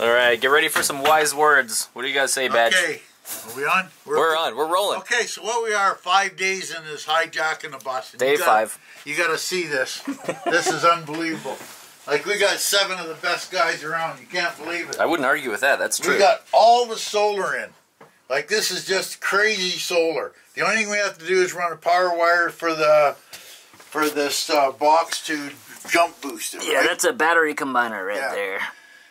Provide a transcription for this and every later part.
All right, get ready for some wise words. What do you guys say, Badge? Okay, are we on? We're on. We're rolling. Okay, so what we are five days in this hijacking the bus. and Day you gotta- five. You got to see this. this is unbelievable. Like we got seven of the best guys around. You can't believe it. I wouldn't argue with that. That's true. We got all the solar in. Like this is just crazy solar. The only thing we have to do is run a power wire for the for this uh, box to jump boost it. yeah, right? that's a battery combiner right Yeah. there.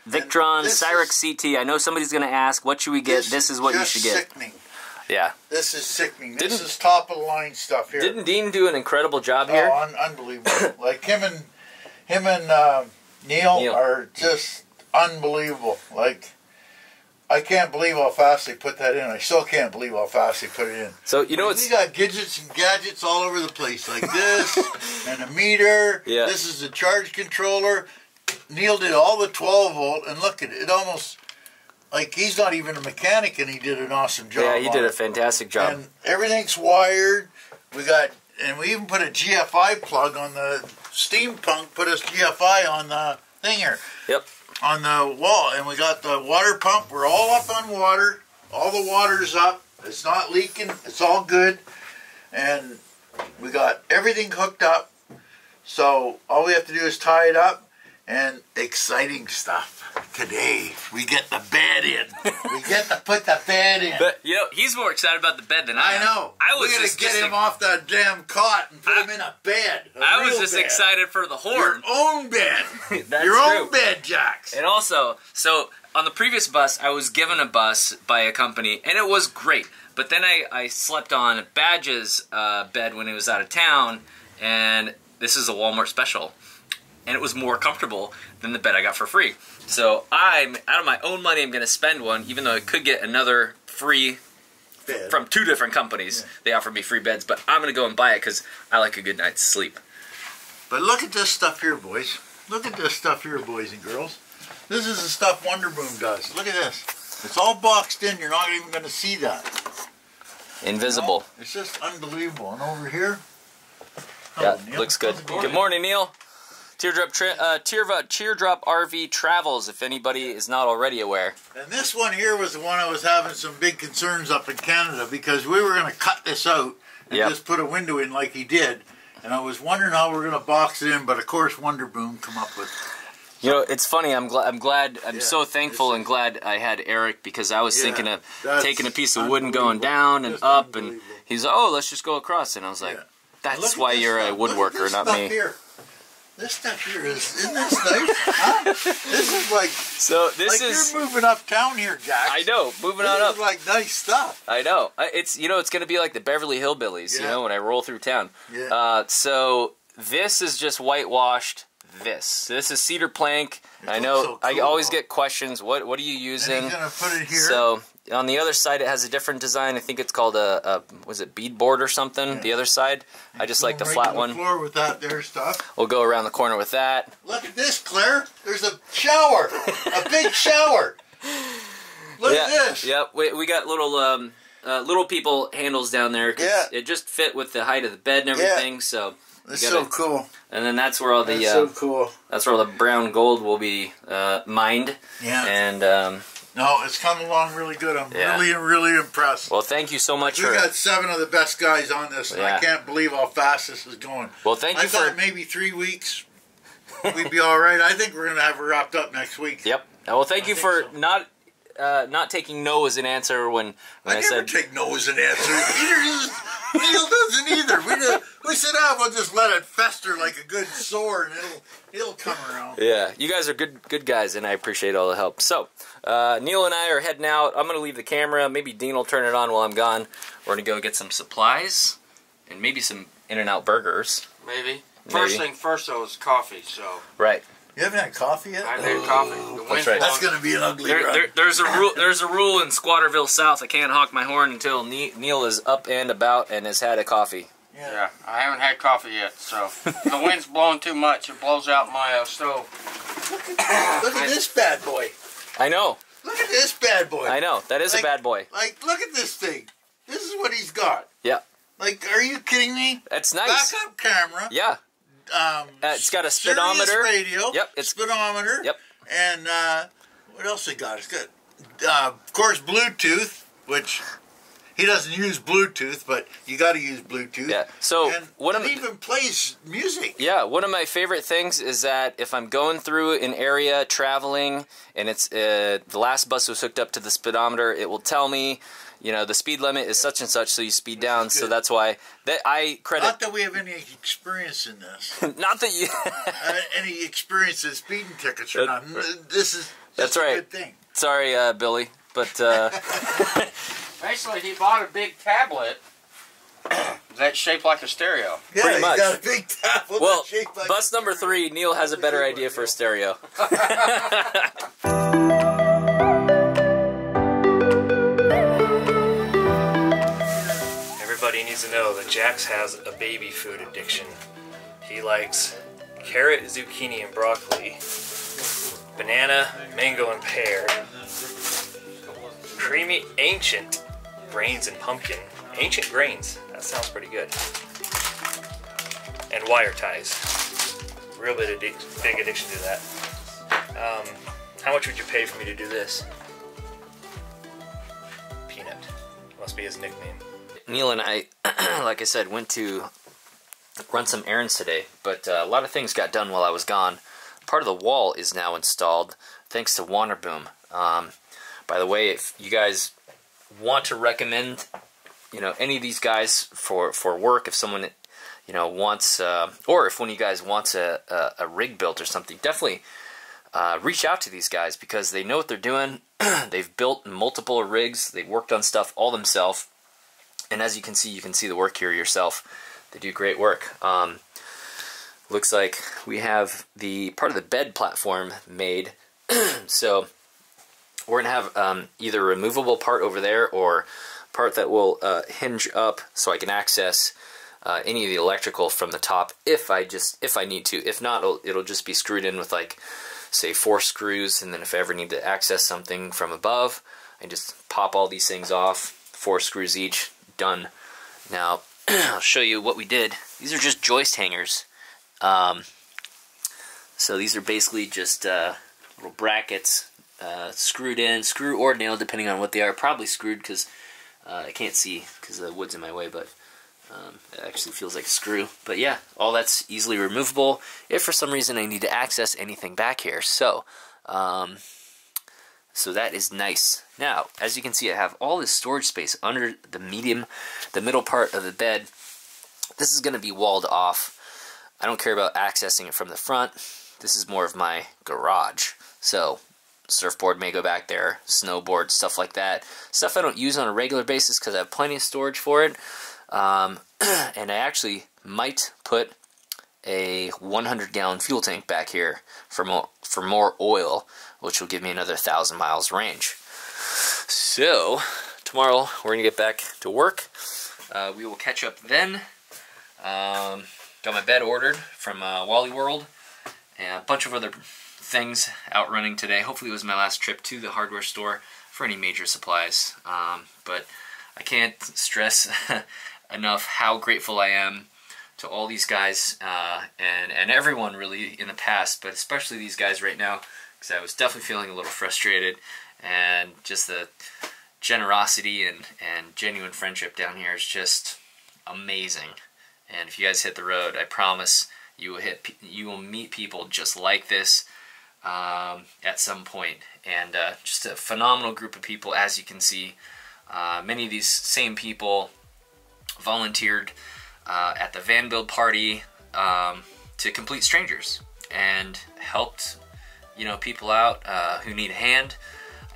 Victron this Cyrix CT. I know somebody's going to ask, what should we get? This, is what you should get. Sickening. Yeah. This is sickening. This Didn't- is top of the line stuff here. Didn't Dean do an incredible job here? Oh, un- unbelievable! like him and him and uh, Neil, Neil. are just unbelievable. Like I can't believe how fast they put that in. I still can't believe how fast they put it in. so, you know we got gadgets and gadgets all over the place, like this and a meter. Yeah. This is the charge controller. Neil did all the 12 volt, and look at it. It almost like he's not even a mechanic, and he did an awesome job. Yeah, he did a it. fantastic job. And everything's wired. We got, and we even put a GFI plug on the steampunk. Put a GFI on the thing here. Yep. On the wall, and we got the water pump. We're all up on water. All the water's up. It's not leaking. It's all good, and we got everything hooked up. So all we have to do is tie it up. And exciting stuff today. We get the bed in. we get to put the bed in. But, you know, he's more excited about the bed than I, I know. I was we gotta get him off that damn cot and put I- him in a bed. a I was just bed. excited for the horn. Your own bed. That's Your true. own bed, Jax. And also, so on the previous bus, I was given a bus by a company, and it was great. But then I, I slept on Badge's uh, bed when he was out of town, and this is a Walmart special. And it was more comfortable than the bed I got for free. So I'm, out of my own money, I'm going to spend one, even though I could get another free Bed. from two different companies. They offered me free beds, but I'm going to go and buy it because I like a good night's sleep. But look at this stuff here, boys. Look at this stuff here, boys and girls. This is the stuff Wonder Boom does. Look at this. It's all boxed in. You're not even going to see that. Invisible. It's just unbelievable. And over here. Yeah, oh, Neil. looks good. Good morning, Neil. Teardrop, tri- uh, Teardrop, Teardrop RV Travels, if anybody is not already aware. And this one here was the one I was having some big concerns up in Canada because we were going to cut this out and Yep. just put a window in like he did. And I was wondering how we are going to box it in, but of course Wonder Boom come up with. You know, it's funny. I'm glad. I'm glad. I'm Yeah, so thankful and glad I had Eric because I was Yeah, thinking of taking a piece of wood and going down and Just up, and he's oh, let's just go across, and I was like, Yeah. that's why you're a stuff. Woodworker, not me. Here. This stuff here is isn't this nice? huh? This is like So this like is. you're moving uptown here, Jack. I know. Moving This on up. like nice stuff. I know. It's you know it's gonna be like the Beverly Hillbillies. You know when I roll through town. Yeah. Uh, so this is just whitewashed. This this is cedar plank. It I know. so I always though. get questions. What what are you And using? he's gonna put it here. So on the other side, it has a different design. I think it's called a, a was it beadboard or something. Yeah. The other side, I just like the Right flat to one. Floor with that there stuff. We'll go around the corner with that. Look at this, Claire. There's a shower, a big shower. Look yeah, at this. Yep. We, we got little um uh, little people handles down there. 'cause Yeah. It just fit with the height of the bed and everything. Yeah. So. That's so cool. And then that's where all the That's uh, so cool. That's where all the brown gold will be uh, mined. Yeah. And um, No, it's come along really good. I'm Yeah. really, really impressed. well, thank you so much we for. got seven of the best guys on this, and I can't believe how fast this is going. Well, thank I you I thought for. maybe three weeks we'd be all right. I think we're gonna have it wrapped up next week. Yep. Well, thank I you for so. not uh, not taking no as an answer when when I, I, never said take no as an answer. Neither does Neil doesn't either. We just, we said, ah, we'll just let it fester like a good sore, and it'll it'll come around. Yeah, you guys are good good guys, and I appreciate all the help. So, uh, Neil and I are heading out. I'm gonna leave the camera. Maybe Dean will turn it on while I'm gone. We're gonna go get some supplies and maybe some In-N-Out burgers. Maybe. First Maybe. thing first though is coffee. So Right. You haven't had coffee yet? I haven't had coffee. The wind's right. That's gonna be an ugly There, run. there, there's a rule. There's a rule in Squatterville South. I can't honk my horn until Ne- Neil is up and about and has had a coffee. yeah. Yeah, I haven't had coffee yet. So the wind's blowing too much. It blows out my uh, stove. Look at this bad boy. I know. Look at this bad boy. I know. That is a Like- bad boy. Like, look at this thing. This is what he's got. Yeah. Like, are you kidding me? That's nice. Backup camera. Yeah. Um, Uh, it's got a speedometer. radio. Yep, it's- speedometer. Yep. And uh, What else they got? It's good. Uh, of course, Bluetooth, which he doesn't use Bluetooth, but you got to use Bluetooth. Yeah. So and one of even plays music. Yeah, one of my favorite things is that if I'm going through an area traveling and it's uh, the last bus was hooked up to the speedometer, it will tell me, you know, the speed limit is such and such, so you speed down. So that's why that I credit. Not that we have any experience in this, Not that you. uh, any experience in speeding tickets or That- not. This is That's just a right. good thing. Sorry, uh, Billy, but uh, Basically, he bought a big tablet that's shaped like a stereo. Yeah, Pretty much. got a big tablet well, that's shaped like bus number three, Neil has a better idea for a stereo. Jax has a baby food addiction. He likes carrot, zucchini, and broccoli, banana, mango, and pear, creamy ancient grains and pumpkin. Ancient grains, that sounds pretty good. And wire ties. Real bit addic- big addiction to that. Um, how much would you pay for me to do this? Peanut. Must be his nickname. Neil and I, like I said, went to run some errands today, but uh, a lot of things got done while I was gone. Part of the wall is now installed thanks to Wanderboom. Um, by the way, if you guys want to recommend, you know, any of these guys for for work, if someone you know wants, uh, or if one of you guys wants a, a, a rig built or something, definitely uh, reach out to these guys because they know what they're doing. They've built multiple rigs. They've worked on stuff all themselves. And as you can see, you can see the work here yourself. They do great work. Um, looks like we have the part of the bed platform made. so we're gonna have um, either a removable part over there or part that will uh, hinge up so I can access uh, any of the electrical from the top if I just if I need to. If not, it'll, it'll just be screwed in with like say four screws, and then if I ever need to access something from above, I just pop all these things off, four screws each, done. Now I'll show you what we did. These are just joist hangers. Um, so these are basically just uh, little brackets uh, screwed in, screw or nail, depending on what they are. Probably screwed because uh, I can't see because the wood's in my way, but um, it actually feels like a screw. But yeah, all that's easily removable if for some reason I need to access anything back here. So, um, so that is nice. Now, as you can see, I have all this storage space under the medium, the middle part of the bed. This is going to be walled off. I don't care about accessing it from the front. This is more of my garage. So, surfboard may go back there, snowboard, stuff like that. Stuff I don't use on a regular basis because I have plenty of storage for it. Um, and I actually might put a 100 gallon fuel tank back here for more for more oil, which will give me another thousand miles range. So tomorrow we're gonna get back to work. Uh, we will catch up then. Um, got my bed ordered from uh, Wally World and a bunch of other things out running today. Hopefully, it was my last trip to the hardware store for any major supplies. Um, but I can't stress enough how grateful I am to all these guys uh, and and everyone really in the past, but especially these guys right now, because I was definitely feeling a little frustrated, and just the generosity and and genuine friendship down here is just amazing. And if you guys hit the road, I promise you will hit you will meet people just like this um, at some point, and uh, just a phenomenal group of people, as you can see. Uh, many of these same people volunteered uh, at the van build party um, to complete strangers and helped you know people out uh, who need a hand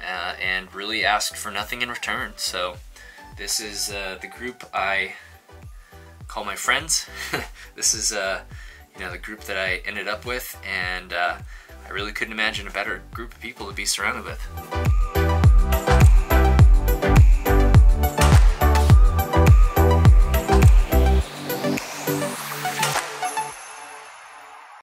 uh, and really asked for nothing in return. So this is uh, the group i call my friends. This is uh, you know the group that i ended up with and uh, i really couldn't imagine a better group of people to be surrounded with